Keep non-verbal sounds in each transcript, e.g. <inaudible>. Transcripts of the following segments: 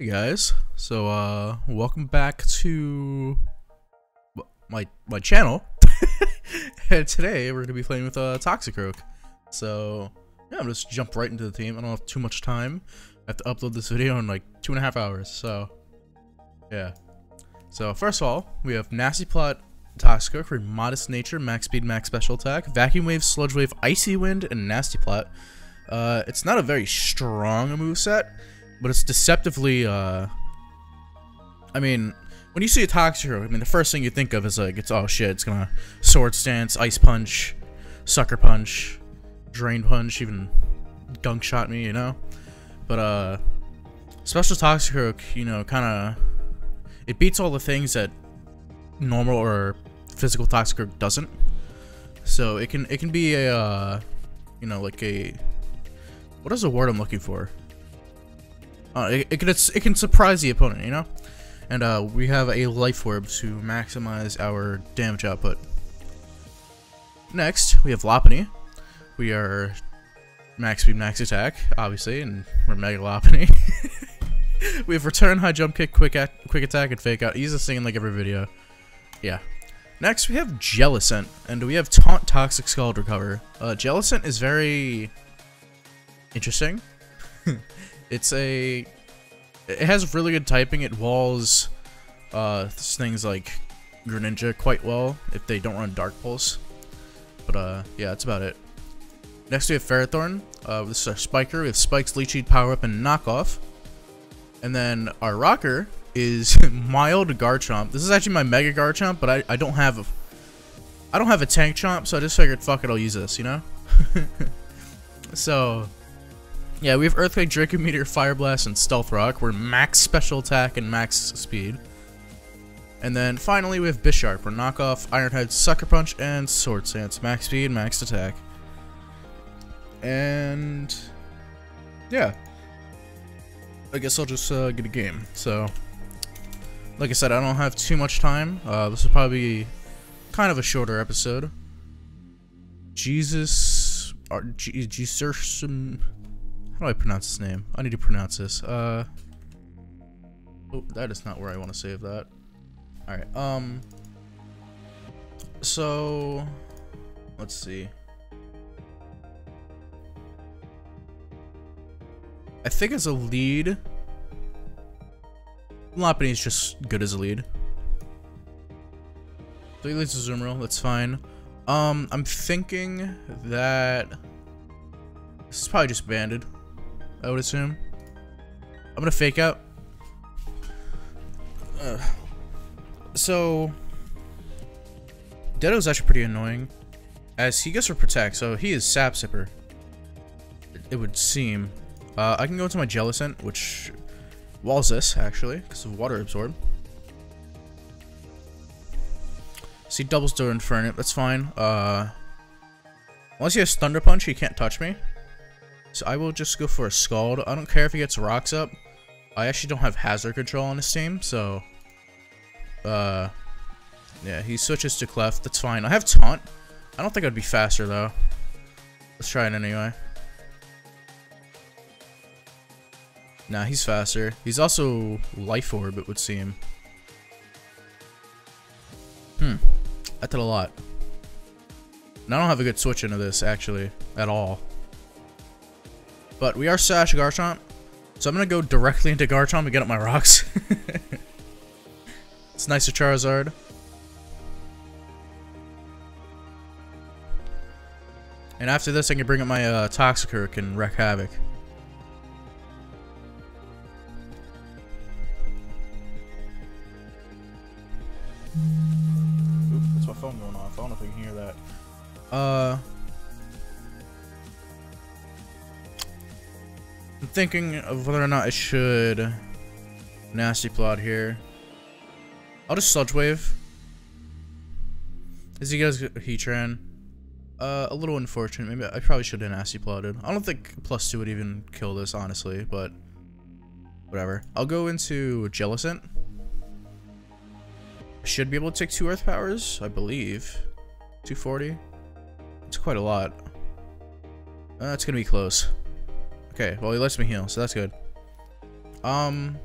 Hey guys, so uh, welcome back to my my channel. <laughs> and today we're gonna be playing with uh, Toxicroak. So yeah, I'm just jump right into the team. I don't have too much time. I have to upload this video in like two and a half hours. So yeah. So first of all, we have Nasty Plot, Toxicroak for modest nature, max speed, max special attack, vacuum wave, sludge wave, icy wind, and nasty plot. Uh, it's not a very strong move set but it's deceptively, uh, I mean, when you see a Toxicroak, I mean, the first thing you think of is like, it's, oh shit, it's gonna Swords Dance, Ice Punch, Sucker Punch, Drain Punch, even Gunk Shot me, you know? But, uh, Special Toxicroak, you know, kind of, it beats all the things that normal or physical Toxicroak doesn't. So it can, it can be a, uh, you know, like a, what is the word I'm looking for? Uh, it, it, can it can surprise the opponent, you know. And uh, we have a life orb to maximize our damage output. Next, we have Lopunny. We are max speed, max attack, obviously, and we're Mega Lopunny. <laughs> we have return, high jump kick, quick quick attack, and fake out. He's the in like every video. Yeah. Next, we have Jellicent, and we have Taunt Toxic Scald Recover. Uh, Jellicent is very interesting. <laughs> It's a... It has really good typing. It walls uh, things like Greninja quite well if they don't run Dark Pulse. But uh, yeah, that's about it. Next we have Ferrothorn. Uh, this is our Spiker. We have Spikes, Leech Seed, Power Whip, and Knockoff. And then our Rocker is <laughs> Mild Garchomp. This is actually my Mega Garchomp, but I, I don't have a... I don't have a Tank Chomp, so I just figured, fuck it, I'll use this, you know? <laughs> so, yeah, we have Earthquake, Draco Meteor, Fire Blast, and Stealth Rock. We're max special attack and max speed. And then finally we have Bisharp. We're knockoff, Iron Head, Sucker Punch, and Swords Dance. Max speed, max attack. And yeah. I guess I'll just uh, get a game. So, like I said, I don't have too much time. Uh, this will probably be kind of a shorter episode. Jesus, Jesus, how do I pronounce his name? I need to pronounce this. Uh. Oh, that is not where I want to save that. Alright, um. So. Let's see. I think as a lead. Lopunny is just good as a lead. So he leads to Azumarill, that's fine. Um, I'm thinking that this is probably just banded. I would assume. I'm gonna fake out. Uh, so, is actually pretty annoying, as he gets for protect, so he is sap sipper. It, would seem. Uh, I can go into my Jellicent, which walls this actually because of water absorb. See, doubles door Infernape, that's fine. Uh, unless he has Thunder Punch, he can't touch me. So I will just go for a Scald. I don't care if he gets rocks up. I actually don't have hazard control on his team, so... Uh... Yeah, he switches to Clef. That's fine. I have Taunt. I don't think I'd be faster, though. Let's try it anyway. Nah, he's faster. He's also Life Orb, it would seem. Hmm. I did a lot. And I don't have a good switch into this, actually, at all. But we are Sash Garchomp. So I'm going to go directly into Garchomp and get up my rocks. <laughs> it's nice to Charizard. And after this, I can bring up my uh, Toxicroak and wreak havoc. Thinking of whether or not I should nasty plot here. I'll just sludge wave. As you guys Heatran. Uh, a little unfortunate. Maybe I probably should have nasty plotted. I don't think plus two would even kill this, honestly, but whatever. I'll go into Jellicent. Should be able to take two Earth Powers, I believe. 240. It's quite a lot. Uh, it's gonna be close. Okay, well he lets me heal, so that's good. Um,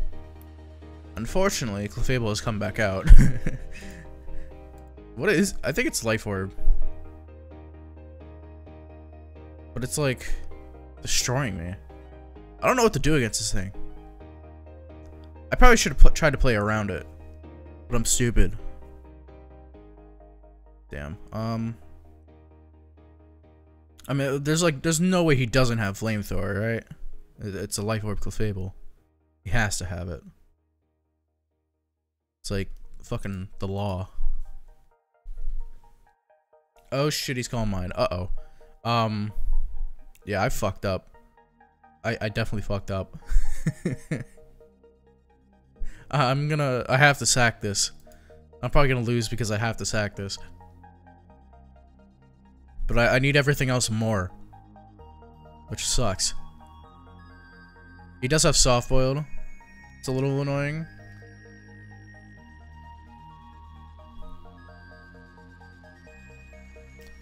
Unfortunately, Clefable has come back out. <laughs> what is... I think it's Life Orb. But it's like... Destroying me. I don't know what to do against this thing. I probably should have tried to play around it. But I'm stupid. Damn. Um... I mean, there's like, there's no way he doesn't have flamethrower, right? It's a life orb fable. He has to have it. It's like fucking the law. Oh shit, he's calling mine. Uh oh. Um, yeah, I fucked up. I I definitely fucked up. <laughs> I'm gonna. I have to sack this. I'm probably gonna lose because I have to sack this. But I, I need everything else more. Which sucks. He does have soft boiled. It's a little annoying.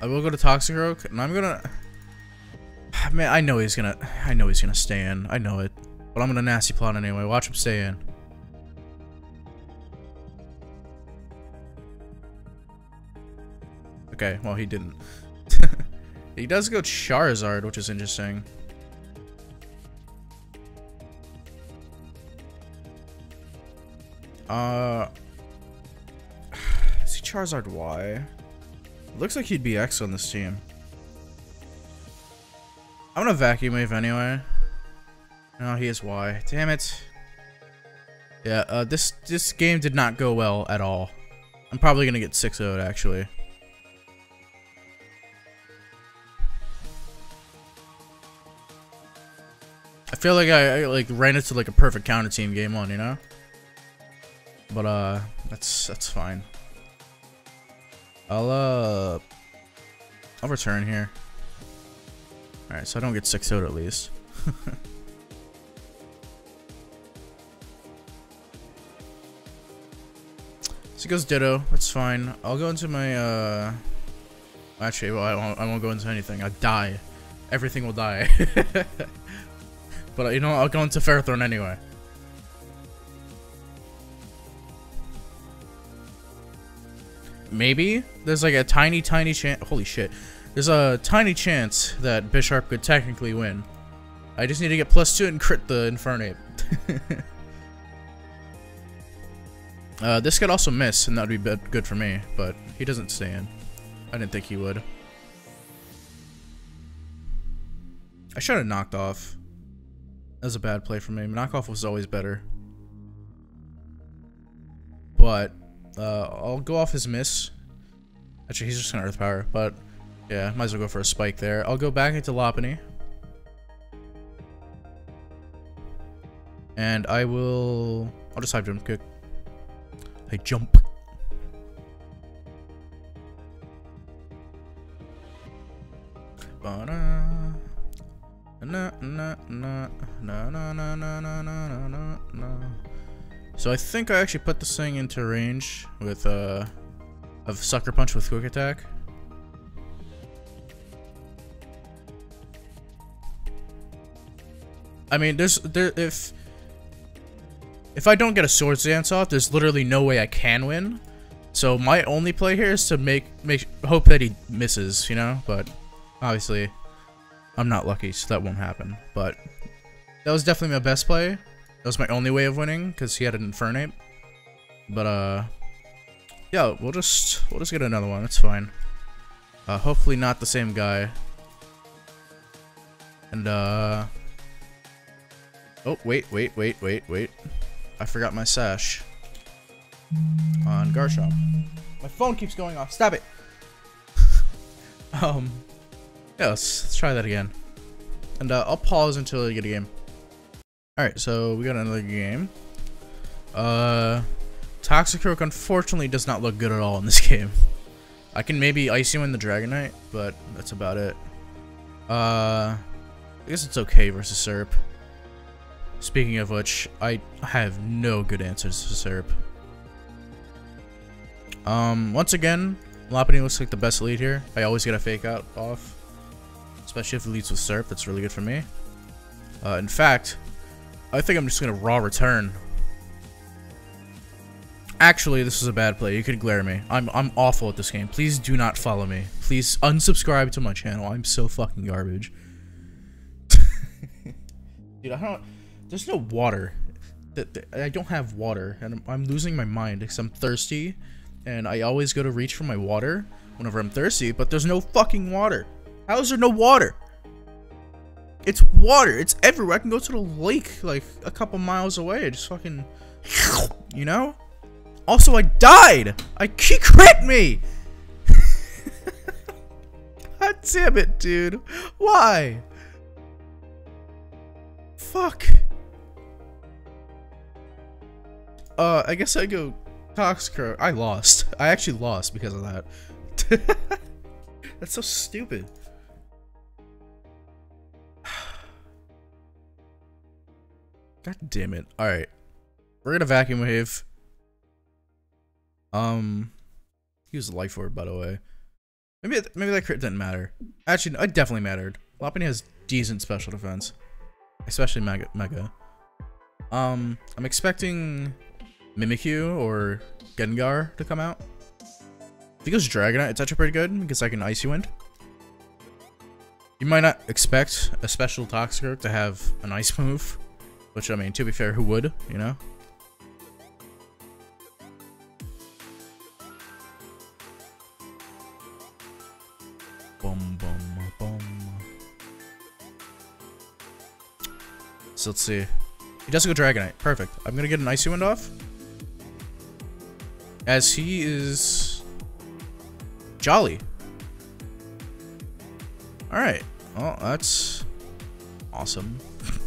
I will go to Toxic Toxicroak, and I'm gonna... <sighs> Man, I know he's gonna... I know he's gonna stay in. I know it. But I'm gonna nasty plot anyway. Watch him stay in. Okay, well, he didn't. He does go Charizard, which is interesting. Uh, <sighs> is he Charizard Y? Looks like he'd be X on this team. I'm gonna vacuum wave anyway. No, he is Y. Damn it. Yeah, uh, this this game did not go well at all. I'm probably gonna get 6 0 actually. Feel like I, I, like ran into like a perfect counter team game one, you know? But uh that's that's fine. I'll uh I'll return here. Alright, so I don't get 6 0 at least. <laughs> so it goes Ditto, that's fine. I'll go into my uh actually well I won't I won't go into anything. I die. Everything will die. <laughs> But you know, I'll go into Ferrothorn anyway. Maybe there's like a tiny, tiny chance. Holy shit! There's a tiny chance that Bisharp could technically win. I just need to get plus two and crit the Infernape. <laughs> uh, this could also miss, and that would be good for me. But he doesn't stand. I didn't think he would. I should have knocked off. That was a bad play for me. Knockoff was always better. But, uh, I'll go off his miss. Actually, he's just gonna Earth Power, but, yeah, might as well go for a spike there. I'll go back into Lopunny. And I will... I'll just high jump kick. I jump. So I think I actually put this thing into range with uh of sucker punch with quick attack. I mean, there's there if if I don't get a swords dance off, there's literally no way I can win. So my only play here is to make make hope that he misses, you know. But obviously, I'm not lucky, so that won't happen. But that was definitely my best play. That was my only way of winning because he had an Infernape. But uh, yeah, we'll just we'll just get another one. It's fine. Uh, hopefully not the same guy. And uh, oh wait, wait, wait, wait, wait. I forgot my sash on Garchomp. My phone keeps going off. Stop it. <laughs> um. Yeah, let's, let's try that again. And uh, I'll pause until I get a game. Alright, so we got another game. Uh, Toxicroak unfortunately does not look good at all in this <laughs> game. I can maybe Icy Wind the Dragonite, but that's about it. Uh, I guess it's okay versus Serp. Speaking of which, I have no good answers to Serp. Um, once again, Lopunny looks like the best lead here. I always get a fake out off. Especially if it leads with Serp, that's really good for me. Uh, in fact, I think I'm just going to Raw Return. Actually, this is a bad play. You could glare me. I'm I'm awful at this game. Please do not follow me. Please unsubscribe to my channel. I'm so fucking garbage. <laughs> Dude, I don't. There's no water. I don't have water, and I'm, I'm losing my mind because I'm thirsty, and I always go to reach for my water whenever I'm thirsty, but there's no fucking water. How is there no water? It's water. It's everywhere. I can go to the lake like a couple miles away. Just fucking, <laughs> you know. Also, I died! I he crit me! <laughs> God damn it, dude. Why? Fuck. Uh, I guess I go Toxicroak. I lost. I actually lost because of that. <laughs> That's so stupid. God damn it. Alright. We're gonna vacuum wave. Um, he was a life orb, by the way. Maybe maybe that crit didn't matter. Actually, it definitely mattered. Lopunny has decent special defense, especially Mega. Mega. Um, I'm expecting Mimikyu or Gengar to come out. If he goes Dragonite, it's actually pretty good because I can Icy Wind. You might not expect a special Toxicroak to have an Ice <laughs> move, which I mean, to be fair, who would, you know? So let's see. He does go Dragonite. Perfect. I'm gonna get an Icy Wind off. As he is... Jolly. Alright. Well, that's... Awesome. <laughs>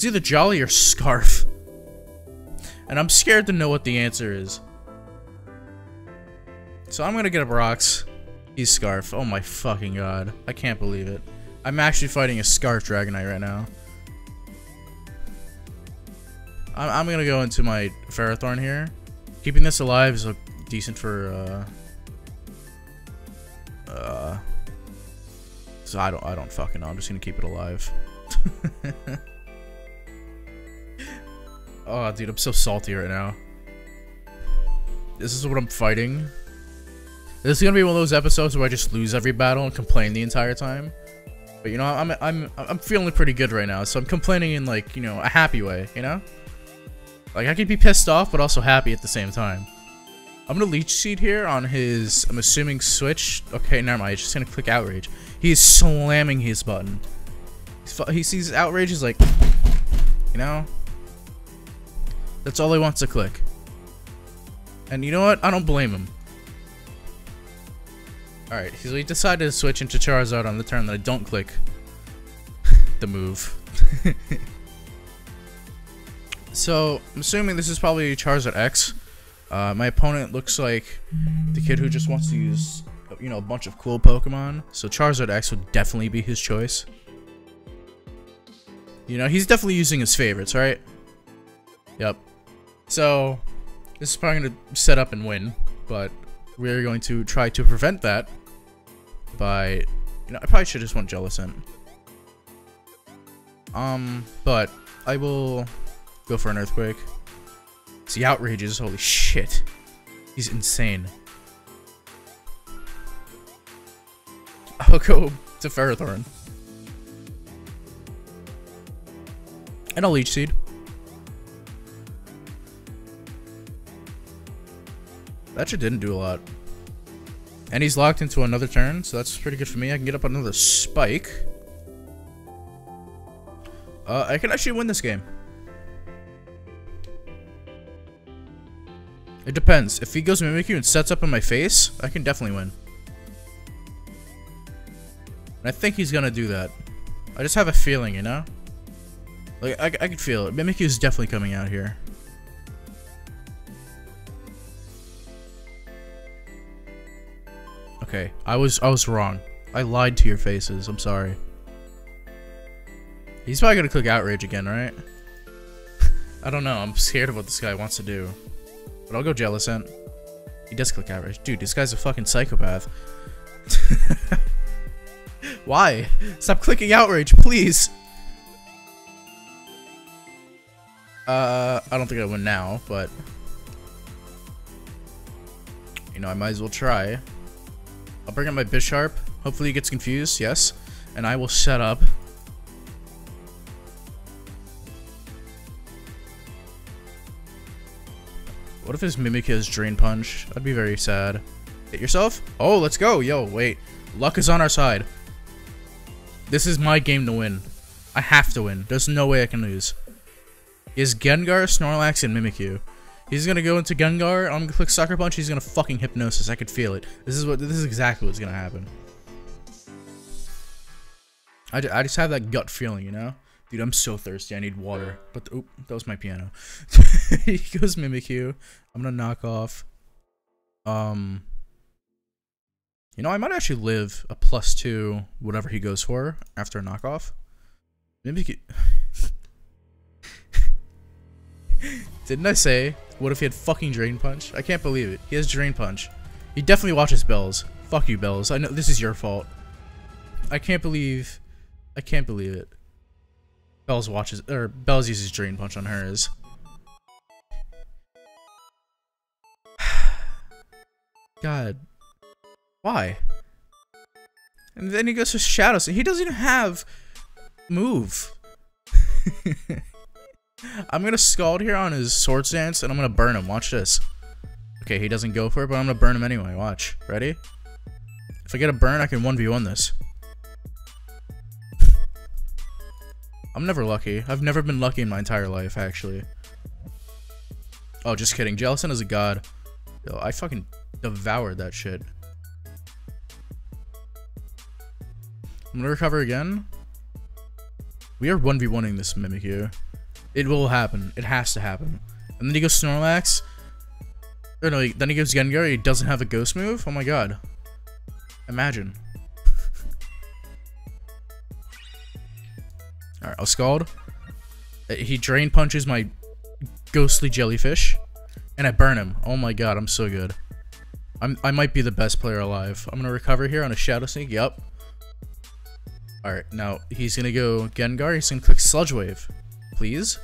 it's either Jolly or Scarf. And I'm scared to know what the answer is. So I'm gonna get up rocks. He's Scarf. Oh my fucking god. I can't believe it. I'm actually fighting a Scarf Dragonite right now. I'm, I'm gonna go into my Ferrothorn here. Keeping this alive is decent for, uh... Uh... So I don't, I don't fucking know. I'm just gonna keep it alive. <laughs> oh, dude, I'm so salty right now. This is what I'm fighting. This is gonna be one of those episodes where I just lose every battle and complain the entire time. But you know, I'm I'm I'm feeling pretty good right now, so I'm complaining in like you know a happy way, you know. Like I could be pissed off, but also happy at the same time. I'm gonna leech seed here on his. I'm assuming switch. Okay, never mind. He's just gonna click outrage. He's slamming his button. He sees outrage He's like, you know. That's all he wants to click. And you know what? I don't blame him. Alright, so he decided to switch into Charizard on the turn that I don't click <laughs> the move. <laughs> so, I'm assuming this is probably Charizard X. Uh, my opponent looks like the kid who just wants to use, you know, a bunch of cool Pokemon. So Charizard X would definitely be his choice. You know, he's definitely using his favorites, right? Yep. So, this is probably going to set up and win, but we're going to try to prevent that by, you know, I probably should just want Jellicent. Um, but I will go for an Earthquake. See, outrages, holy shit. He's insane. I'll go to Ferrothorn. And I'll Leech Seed. That shit didn't do a lot. And he's locked into another turn, so that's pretty good for me. I can get up another spike. Uh, I can actually win this game. It depends. If he goes Mimikyu and sets up in my face, I can definitely win. And I think he's gonna do that. I just have a feeling, you know? Like, I, I can feel it. Mimikyu is definitely coming out here. Okay, I was I was wrong. I lied to your faces. I'm sorry. He's probably gonna click outrage again, right? <laughs> I don't know. I'm scared of what this guy wants to do. But I'll go Jellicent. He does click outrage. Dude, this guy's a fucking psychopath. <laughs> Why? Stop clicking outrage, please. Uh, I don't think I win now, but you know, I might as well try. I'll bring up my Bisharp. Hopefully he gets confused, yes. And I will set up. What if his Mimikyu has Drain Punch? That'd be very sad. Hit yourself? Oh, let's go. Yo, wait. Luck is on our side. This is my game to win. I have to win. There's no way I can lose. Has Gengar, Snorlax, and Mimikyu. He's gonna go into Gengar. I'm gonna click Sucker Punch. He's gonna fucking Hypnosis. I could feel it. This is what. This is exactly what's gonna happen. I, I just have that gut feeling, you know. Dude, I'm so thirsty. I need water. But oh, that was my piano. <laughs> he goes Mimikyu. I'm gonna knock off. Um. You know, I might actually live a plus two whatever he goes for after a knockoff. Mimikyu. <laughs> Didn't I say? What if he had fucking Drain Punch? I can't believe it. He has Drain Punch. He definitely watches Bells. Fuck you, Bells. I know this is your fault. I can't believe... I can't believe it. Bells watches... Or, Bells uses Drain Punch on hers. <sighs> God. Why? And then he goes to Shadows. He doesn't even have... Move. <laughs> I'm gonna scald here on his sword Dance, and I'm gonna burn him. Watch this. Okay, he doesn't go for it, but I'm gonna burn him anyway. Watch. Ready? If I get a burn, I can 1v1 this. I'm never lucky. I've never been lucky in my entire life, actually. Oh, just kidding. Jellicent is a god. Yo, I fucking devoured that shit. I'm gonna recover again. We are 1v1ing this Mimikyu. It will happen. It has to happen. And then he goes Snorlax. Or no, then he goes Gengar. He doesn't have a ghost move. Oh my god. Imagine. <laughs> Alright, I'll Scald. Uh, he Drain Punches my ghostly jellyfish. And I burn him. Oh my god, I'm so good. I'm, I might be the best player alive. I'm gonna recover here on a Shadow Sneak. Yep. Alright, now he's gonna go Gengar. He's gonna click Sludge Wave please?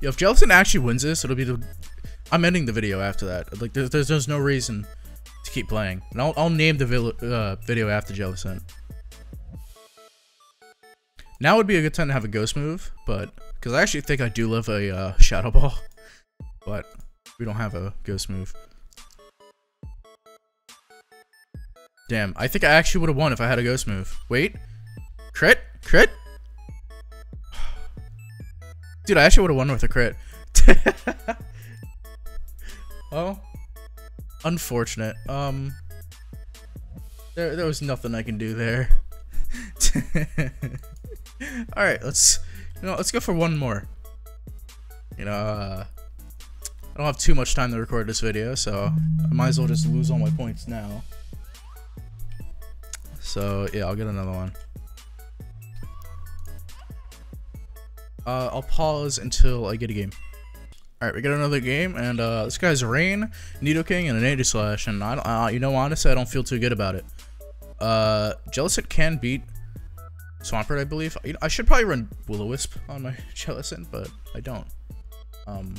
Yo, if Jellicent actually wins this, it'll be the... I'm ending the video after that. Like, there's, there's, there's no reason to keep playing. And I'll, I'll name the uh, video after Jellicent. Now would be a good time to have a ghost move, but... Because I actually think I do love a uh, Shadow Ball. <laughs> But we don't have a ghost move. Damn, I think I actually would have won if I had a ghost move. Wait. Crit? Crit? Dude, I actually would have won with a crit. <laughs> oh. Unfortunate. Um. There, there was nothing I can do there. <laughs> All right, let's you know let's go for one more. You know, uh, I don't have too much time to record this video, so I might as well just lose all my points now. So yeah, I'll get another one. Uh, I'll pause until I get a game. Alright, we got another game, and uh, this guy's Rain, Nidoking, and an Aegislash, and I, uh, you know, honestly, I don't feel too good about it. Uh, Jellicent can beat Swampert, I believe. I, I should probably run Will-O-Wisp on my <laughs> Jellicent, but I don't. Um,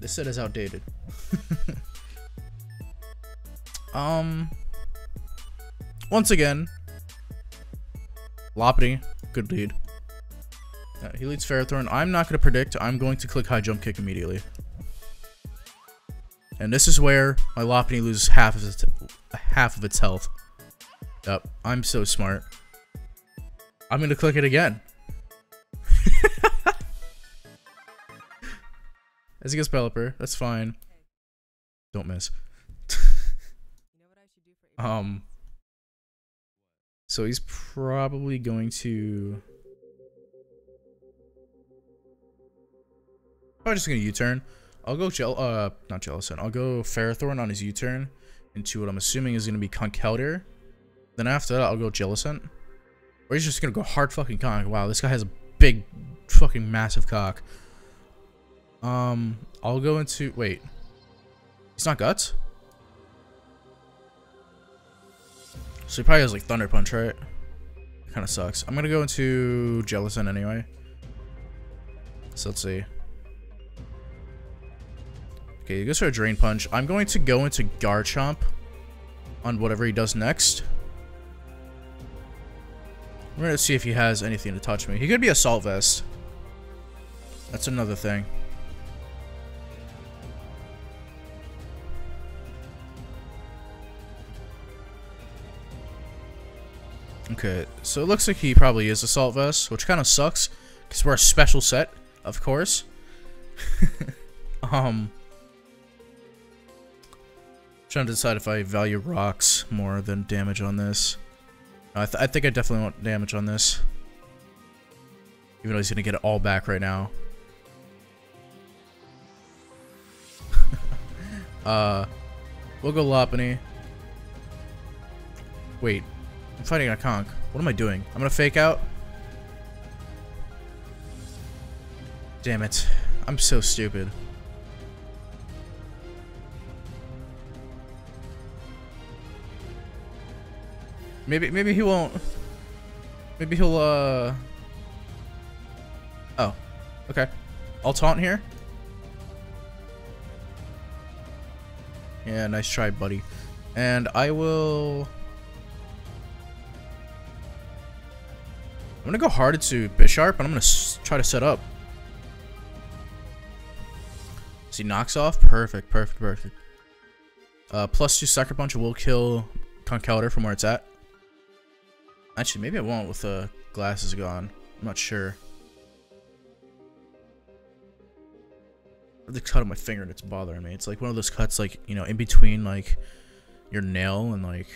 this set is outdated. <laughs> um, once again, Lopunny, good lead. He leads Ferrothorn. I'm not going to predict. I'm going to click High Jump Kick immediately. And this is where my Lopunny loses half of its half of its health. Yep, I'm so smart. I'm gonna click it again. <laughs> As he gets Pelipper, that's fine. Don't miss. <laughs> um. So he's probably going to. I'm just gonna U-turn. I'll go Gel, uh, not Jellicent. I'll go Ferrothorn on his U-turn into what I'm assuming is gonna be Conkeldurr. Then after that, I'll go Jellicent. Or he's just gonna go hard fucking conk. Wow, this guy has a big, fucking massive cock. Um, I'll go into, wait. He's not Guts? So he probably has like Thunder Punch, right? Kind of sucks. I'm gonna go into Jellicent anyway. So let's see. Okay, he goes for a Drain Punch. I'm going to go into Garchomp on whatever he does next. We're going to see if he has anything to touch me. He could be Assault Vest. That's another thing. Okay, so it looks like he probably is Assault Vest, which kind of sucks, because we're a special set, of course. <laughs> um, trying to decide if I value rocks more than damage on this. I, th I think I definitely want damage on this. Even though he's gonna get it all back right now. <laughs> uh, we'll go Lopunny. Wait, I'm fighting a conch. What am I doing? I'm gonna fake out. Damn it. I'm so stupid. Maybe maybe he won't. Maybe he'll uh Oh. Okay. I'll taunt here. Yeah, nice try, buddy. And I will I'm gonna go hard into Bisharp, and I'm gonna try to set up. See, knocks off. Perfect, perfect, perfect. Uh, plus two Sucker Punch will kill Conkeldurr from where it's at. Actually, maybe I won't with the glasses gone. I'm not sure. The cut on my finger and it's bothering me. It's like one of those cuts, like you know, in between like your nail and like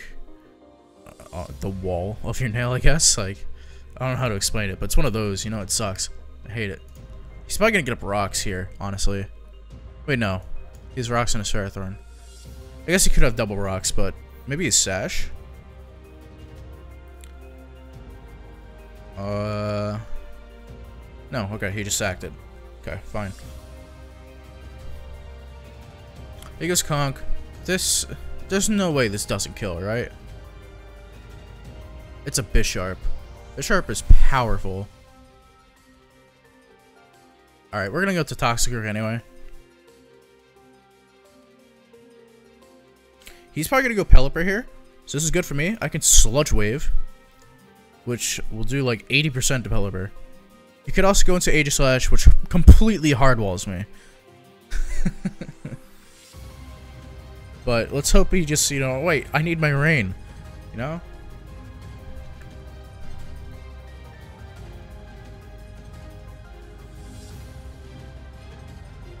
uh, uh the wall of your nail, I guess. Like I don't know how to explain it, but it's one of those, you know, it sucks. I hate it. He's probably gonna get up rocks here, honestly. Wait, no. He has rocks and a Ferrothorn. I guess he could have double rocks, but maybe he's Sash? Uh... No, okay, he just sacked it. Okay, fine. He goes Conch. This... There's no way this doesn't kill, right? It's a Bisharp. Bisharp is powerful. Alright, we're gonna go to Toxicroak anyway. He's probably gonna go Pelipper here. So this is good for me. I can Sludge Wave. Which will do like 80% to Pelipper. You could also go into Aegislash, which completely hardwalls me. <laughs> but let's hope he just, you know, wait, I need my rain. You know?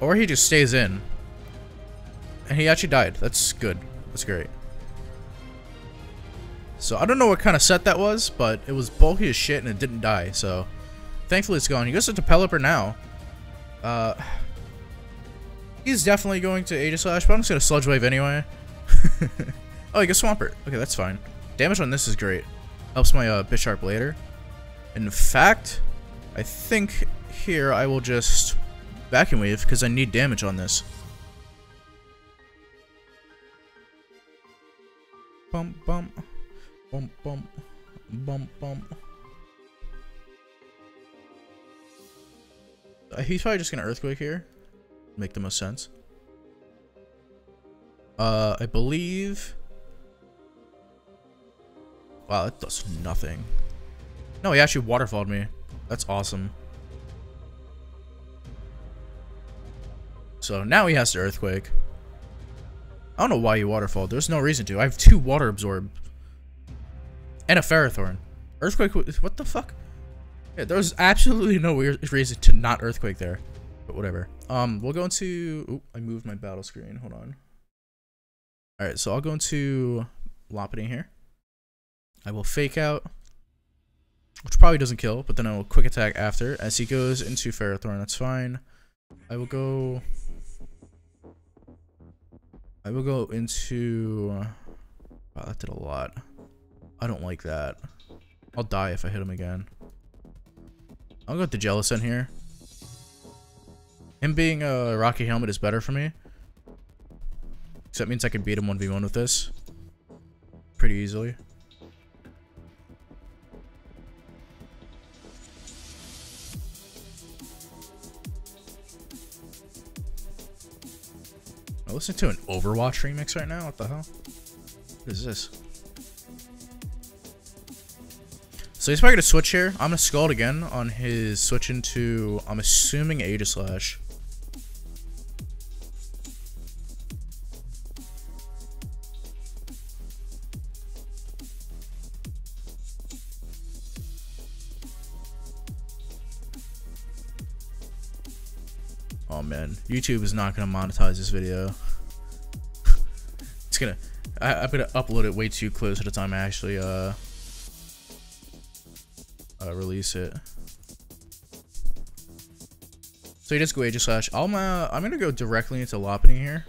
Or he just stays in. And he actually died. That's good. That's great. So I don't know what kind of set that was, but it was bulky as shit and it didn't die. So thankfully it's gone. He goes to Pelipper now. Uh, he's definitely going to Aegislash, but I'm just going to Sludge Wave anyway. <laughs> oh, he goes Swampert. Okay, that's fine. Damage on this is great. Helps my uh, Bisharp later. In fact, I think here I will just Vacuum Wave because I need damage on this. Bump, bump. Bump, bump. Bump, bump. Uh, he's probably just gonna Earthquake here. Make the most sense. Uh, I believe... Wow, that does nothing. No, he actually waterfalled me. That's awesome. So now he has to Earthquake. I don't know why you waterfalled. There's no reason to. I have two Water Absorb. And a Ferrothorn. Earthquake, what the fuck? Yeah, there's absolutely no reason to not Earthquake there. But whatever. Um, we'll go into... Oop, I moved my battle screen. Hold on. Alright, so I'll go into Lopunny here. I will Fake Out. Which probably doesn't kill, but then I will Quick Attack after. As he goes into Ferrothorn, that's fine. I will go... I will go into... Wow, that did a lot. I don't like that. I'll die if I hit him again. I'll go with the Jellicent here. Him being a Rocky Helmet is better for me. So that means I can beat him 1v1 with this. Pretty easily. I listen to an Overwatch remix right now. What the hell? What is this? So he's probably gonna switch here. I'm gonna Scald again on his switch into, I'm assuming Aegislash. Oh man, YouTube is not gonna monetize this video. <laughs> it's gonna, I, I'm gonna upload it way too close to the time I actually uh, uh release it. So you just go Aegislash. I'm uh, I'm gonna go directly into Lopunny here.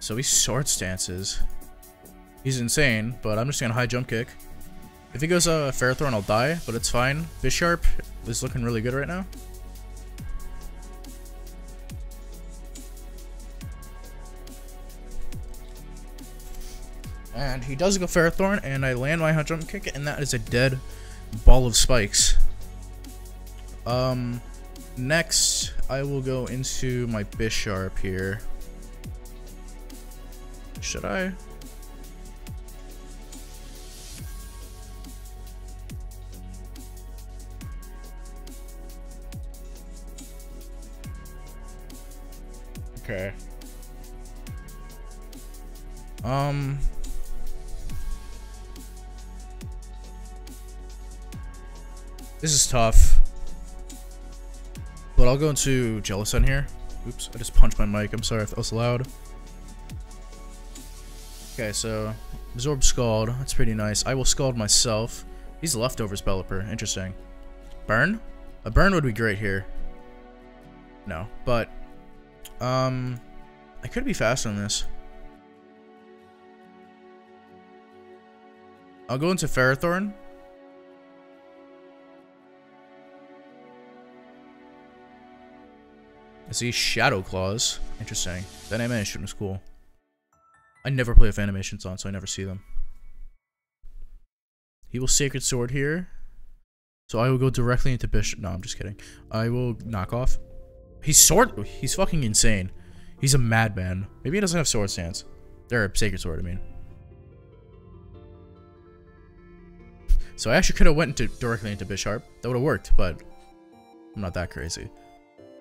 So he swords dances. He's insane, but I'm just gonna high jump kick. If he goes a uh, Ferrothorn, I'll die, but it's fine. Bisharp is looking really good right now. And he does go Ferrothorn, and I land my high jump kick, and that is a dead ball of spikes. Um, next, I will go into my Bisharp here. Should I? Okay. Um. This is tough. But I'll go into Jellicent here. Oops, I just punched my mic. I'm sorry if that was loud. Okay, so absorb scald. That's pretty nice. I will scald myself. He's a leftovers developer. Interesting. Burn? A burn would be great here. No, but um, I could be faster on this. I'll go into Ferrothorn. I see Shadow Claws. Interesting. That animation was cool. I never play with animations on, so I never see them. He will Sacred Sword here. So I will go directly into Bisharp. No, I'm just kidding. I will knock off. He's sword. He's fucking insane. He's a madman. Maybe he doesn't have swords dance. Or Sacred Sword, I mean. So I actually could have went into directly into Bisharp. That would have worked, but I'm not that crazy.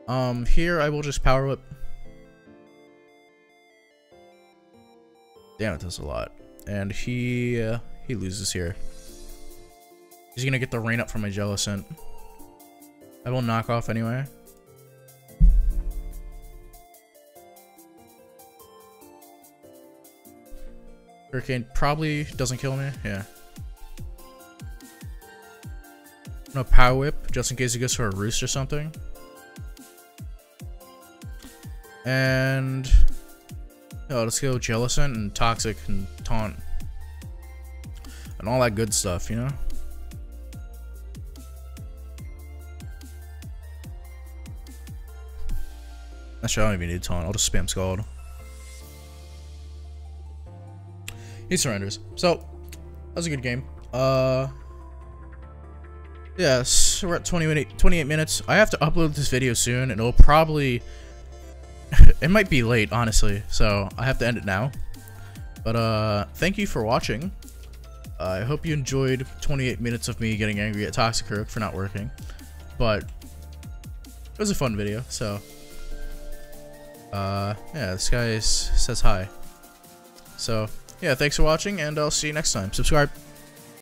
Um, here I will just Power Whip. Damn, it does a lot. And he uh, he loses here. He's gonna get the rain up from my Jellicent. I will knock off anyway. Hurricane probably doesn't kill me. Yeah. No power whip, just in case he goes for a roost or something. And Oh, let's go Jellicent and Toxic and Taunt. And all that good stuff, you know? Actually, I don't even need Taunt. I'll just spam Scald. He surrenders. So, that was a good game. Uh... Yes, we're at 20 28 minutes. I have to upload this video soon, and it'll probably it might be late, honestly, so I have to end it now. But uh, thank you for watching. Uh, I hope you enjoyed 28 minutes of me getting angry at Toxicroak for not working. But it was a fun video, so uh, yeah, this guy is, says hi. So yeah, thanks for watching, and I'll see you next time. Subscribe.